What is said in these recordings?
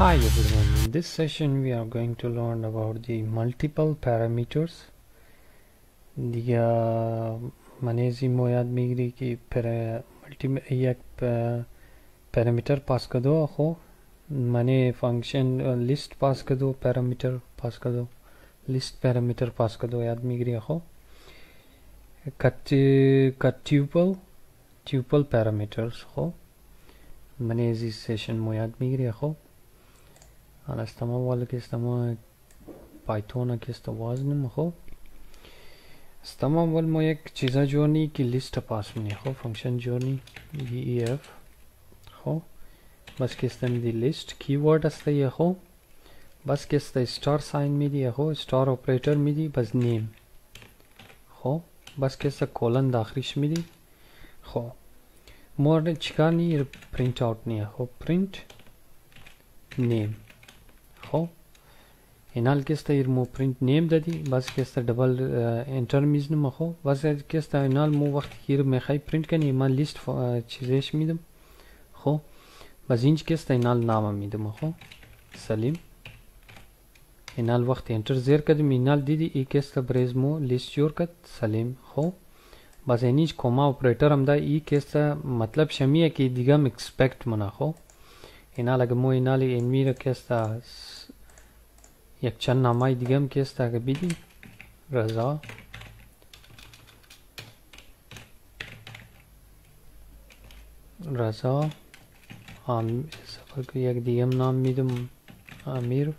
Hi everyone, in this session we are going to learn about the multiple parameters दिया मैंने जिमो याद मिगरी कि फिर मल्टी एक पैरामीटर पास कर दो खो मैंने फंक्शन लिस्ट पास कर दो पैरामीटर पास कर दो लिस्ट पैरामीटर पास कर दो याद मिगरी खो कट कट्यूपल ट्यूपल पैरामीटर्स खो मैंने इस सेशन में याद मिगरी खो Araştırma varlık isteme پایتون के استواز नहीं मखो استما ول मो एक चीज़ा जोड़नी की लिस्ट पास में हो फंक्शन जोड़नी ई ई एफ हो بس किस तरह दी लिस्ट कीवर्ड अस्ते ये हो بس किस तरह स्टार साइन में दी हो स्टार ऑपरेटर में दी बस नेम हो بس किस तरह कॉलन दाखरिश में दी हो मोर चिका नहीं प्रिंट आउट नहीं हो print name خب in all case the remove print name دادی بعضی case the double uh, enter میزنم خب بعضی case the in all مو وقتی که میخوای print کنی من list چیزش میدم خب بعض اینج case the in all نام میدم خب سلیم in all وقتی enter زیر کدم in all دیدی ای case the brace مو list جور کد سلیم خب بعض اینج کما operator هم دا ای case the مطلب شمیه که دیگه expect منه خب اینا لگه مو اینا لی میره که استا یک چند نامای دیگه هم که استا که بیدی رضا رضا سفر که یک دیگه هم نام میدم امیر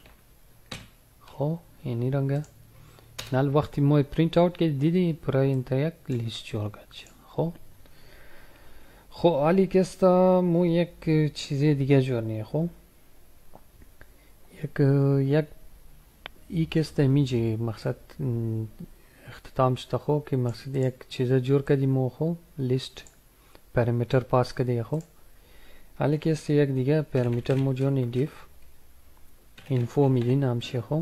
خب اینی رنگه نال وقتی مو پرینت آوت که دیدی پرای انتا یک لیست جور کرد خب خب حالی کستا مو یک چیز دیگه جورنیه خب یک یک ای کستا میجی مقصد اختتام شته خو که مقصد یک چیز جور کدی مو خو لیست پیرامیتر پاس کدی خو حالی کستا یک دیگه پیرامیتر مو جورنی دیف اینفو میدی نام شی خو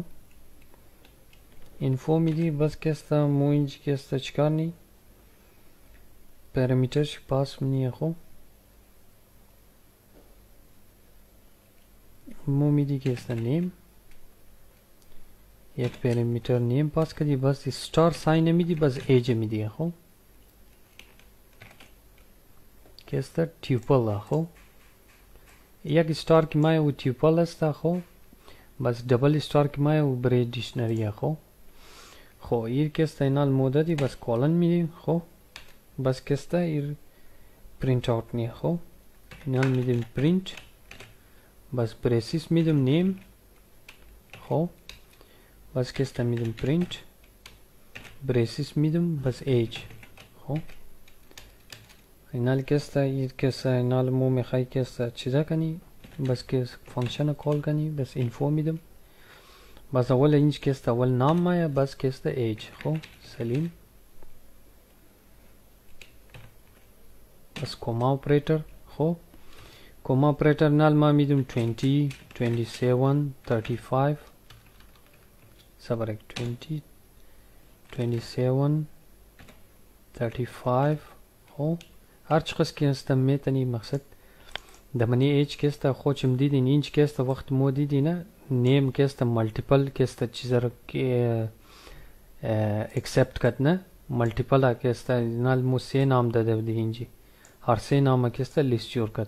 اینفو میدی بس کستا مو اینج کستا چکار نی parameters pass maniaco मोमिदी के इसका नेम या parameter name पास करिए बस star sign am the बस as am the आखो केस्ता ट्यूपल आखो एक स्टार की माए वो ट्यूपल अस्त आखो बस डबल स्टार की माए वो ब्रेड डिक्शनरी आखो خو ایر کس تینال موده دی بس کالن میدیم خو بس buzz ایر پرنٹ out nia خب null میدیم print بس پریسیس میدیم نیم خب بس کستا میدیم print بریسیس میدیم بس age خب اینال کستا ایر کسا اینال مو میخوای کستا چیزا کنی بس کس فنکشن کال کنی بس اینفو میدم بس اول اینج کستا اول نام مایا بس کستا ایج خب سلیم از کما اپریتر خب کما اپریتر نال ما میدیم 20 27 35 سبرک 20 27 35 خب هر چقدر که هستم میتنی مقصد دمنی ایچ که است خوچم دیدین اینچ که است وقت مو دیدین نیم که است ملتیپل که است چیز را एक्सेप्ट करना मल्टीपल आके नाल मुझसे नाम दे देव दी जी عرصه نامه کسته لیست جوړ کړ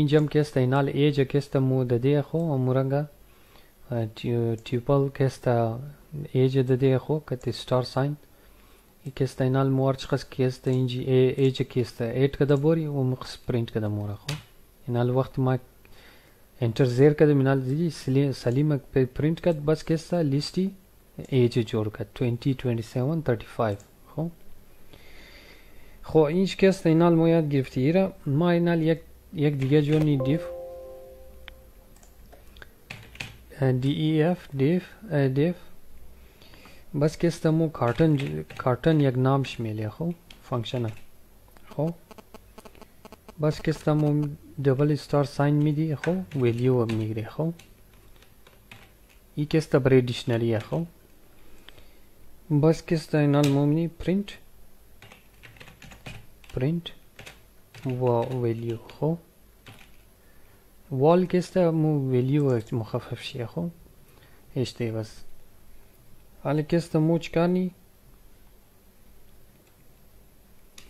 اینجم کسته اینال ایج کسته مو د دې خو امورنګا ټیپل کسته ایج د دې خو کته سٹار ساين کسته اینال مورچ خس کسته اینجی ایج کسته 8 کده بوري او مخ پرینټ کده مور خو اینال وخت ما انټر زیر کده مینال دی سلیم پرینټ کده بس کسته لیستي ایج جوړ کړ 20 27 35 خو خب هیچ کس اینال موید گرفتی ایره ما اینال یک, یک دیگه جونی دیف def div div بس کس ته مو کارټن کارټن یک نام شمیلې خو فنکشن خو بس کس ته مو ډبل سٹار ساين می دی خو ویلیو ام میګری خو ای کس ته بری ډکشنری خو بس کس ته نال مومنی پرنٹ E print value خب وال گسته مو ویلیو مخفف شیه خب اشته بس حالا گسته مو چکانی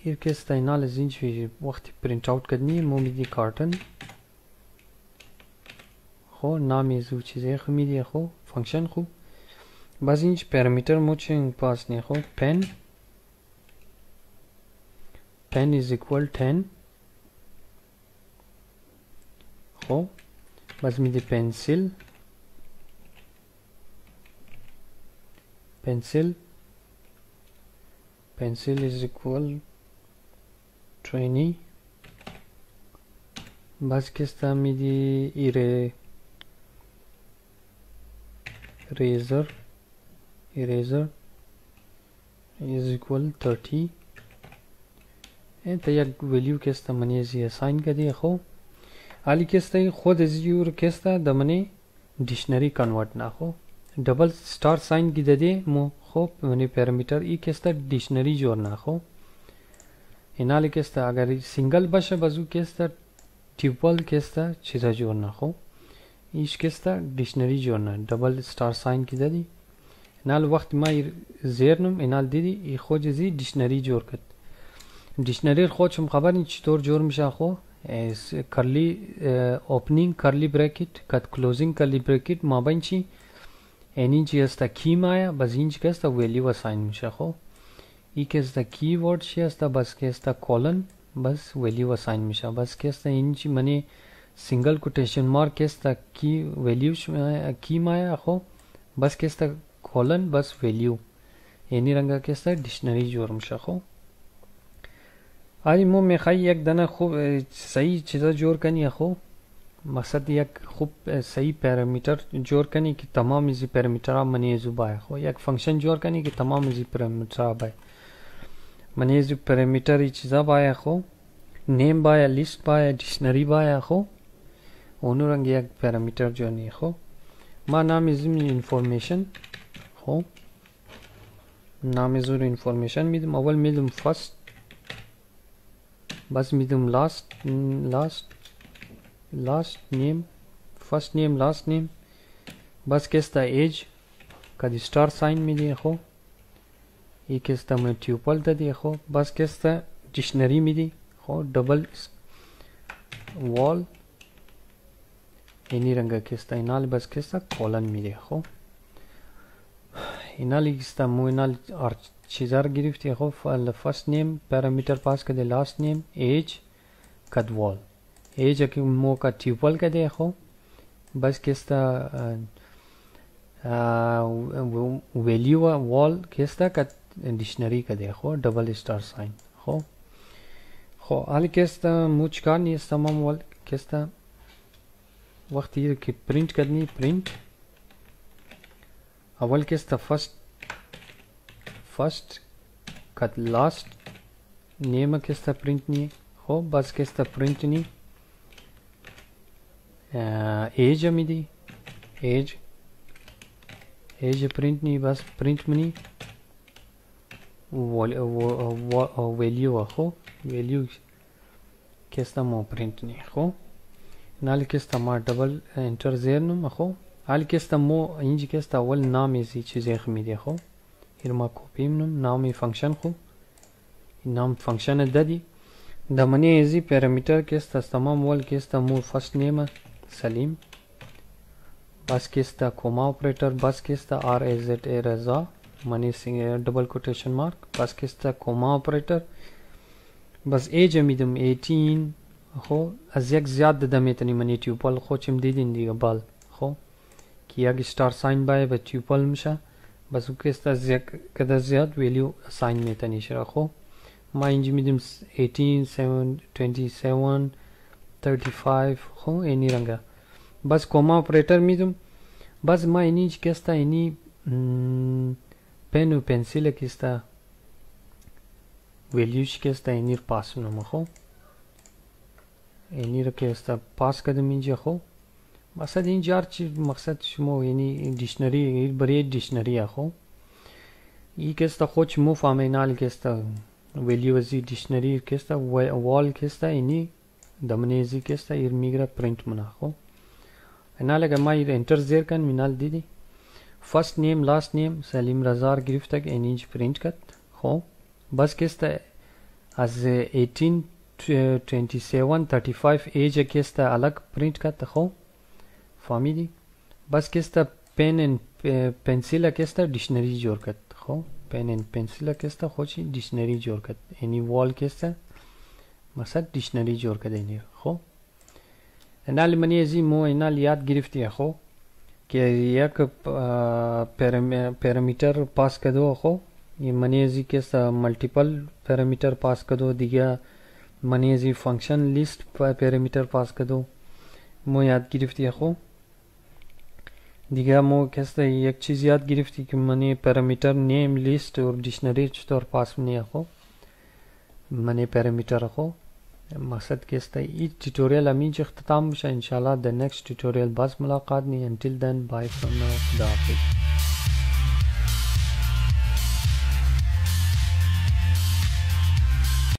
هیر گسته اینال زینج ویجی وقتی پرینت آوت کدنی مو میدی کارتن خو نامی زو چیزه خو میدی خو فانکشن خو باز اینج پرمیتر مو چنگ پاس نی خو پن 10 is equal 10 Oh, pass me the pencil pencil pencil is equal 20 बस किस तरह मेरी इरे eraser eraser is equal 30 تیار ویلیو کیستا منی زی اساین کدی خو حالی کیستا خود زیور کیستا د منی ډیکشنری کنورټ نه خو ډبل سٹار ساين کی ددی مو خو منی پیرامیټر ای کیستا ډیکشنری جوړ نه خو هنالی کیستا اگر سنگل بشه بزو کیستا ٹیوپل کیستا چیزا جوړ نه خو ایش کیستا ډیکشنری جوړ نه ډبل سٹار ساين کی ددی نال وخت ما زیرنم انال دیدی ای خو جزی ډیکشنری جوړ کړ دیکشنری خود شما خبرین چطور جور میشه خو کرلی اوپنینگ کرلی براکت کت کلوزینگ کرلی براکت مابین چی یعنی چی هستا کی مایا بس اینج که هستا ویلیو اساین میشه خو ای که هستا کی ورد چی هستا بس که هستا کولن بس ویلیو اساین میشه بس که هستا اینج منی سنگل کوٹیشن مارک هستا کی ویلیو کی مایا خو بس که هستا کولن بس ویلیو یعنی رنگا که هستا ډکشنری جوړ میشه خو آری مو میخوای یک دنه خوب صحیح چیزا جور کنی خب مقصد یک خوب صحیح پیرامیتر جور کنی که تمام زی پیرامیترها منیزو بای خب یک فنکشن جور کنی که تمام زی پیرامیترها بای منیزو پیرامیتر ای چیزا بای خب نیم بای لیست بای دیشنری بای خب اونو رنگ یک پیرامیتر جور نی خب ما نام ازیم انفورمیشن خب نام زور انفورمیشن میدم اول میدم فست बस with them last last last name first name last name بس کس تا ایج که دی ستار ساین می دی خو ای کس تا می ٹیوپل تا دی خو بس کس تا ڈکشنری می دی خو ڈبل وال اینی رنگا کس تا اینال بس کس تا کولن می دی خو اینا لیکستم مو اینا چیزار گرفت خب فست نیم پیرامیتر پاس کده لاست نیم ایج کدوال ایج اکی مو کا ٹیوپل کده خو بس کستا ویلیو وال کستا کد ڈکشنری کده خو ڈبل سٹار سائن خو خو حال کستا مو چکار نیستم هم وال کستا وقتی که پرینٹ کدنی پرینٹ اول case the first first cut last name case the print نی خب بس case the print نی uh, age می دی age age print نی بس print منی value خب value case the مو print نی خب نال case the ما double enter زیر نم خب Al chestia aici chestia awal name zice zehmide xo. Irma copimnum name function xo. Nam function e dadi. Da mane ezi parameter chestia tamam wal chestia mu first name e Salim. بس کیستا کوما آپریٹر بس کیستا آر اے زیڈ اے رضا منی ڈبل کوٹیشن مارک بس کیستا کوما آپریٹر بس ایج امیدم 18 خو از یک زیاد دمه تنی منی ټیوبل خو چم دیدین دیگه بال که یک ستار ساین باید و تیوپل میشه بس اون که زیاد ویلیو ساین میتنی شده خب ما اینجا میدیم 18, 7, 27, 35 خب اینی رنگه بس کوما اپریتر میدم بس ما اینی چی کستا اینی پن و پنسیل کستا ویلیو چی کستا اینی رو پاس نمه خب اینی رو که استا پاس کدم اینجا خب Mesela deyince arçı maksat şumu yani dişneri, bariye dişneri yaxo. İyi kesta hoç mu famenal kesta valuezi dişneri kesta wall kesta yani دمنیزی کستا ایر میگرا پرینٹ مناخو انا لگا ما ایر انٹر زیر کن منال دیدی فرست نیم لاست نیم سلیم رزار گرفت تک این اینج پرینٹ کت خو بس کستا از 18 27 35 ایج کستا الگ پرینٹ کت خو فهمیدی بس کستا پن ان پنسیل کستا ډکشنری جوړ کړ خو پن ان پنسیل کستا خو چی ډکشنری جوړ کړ انی وال کستا مثلا ډکشنری جوړ کړ دینی خو انال منی ازی مو انال یاد گرفتی خو که یک پیرامیتر پاس کدو خو منیزی کستا ملٹیپل پیرامیتر پاس کدو دیگه منیزی فانکشن لیست پیرامیتر پاس کدو مو یاد گرفتی خو دیگه ما کسی یک چیز یاد گرفتی که منی پرمیتر نیم لیست و دیشنری چطور پاس منی خو منی پرمیتر خو مقصد کسی این تیتوریل همینجا اختتام بشه انشاءالله در نیکس تیتوریل باز ملاقات نی انتیل دن بای فرنا خداحافظ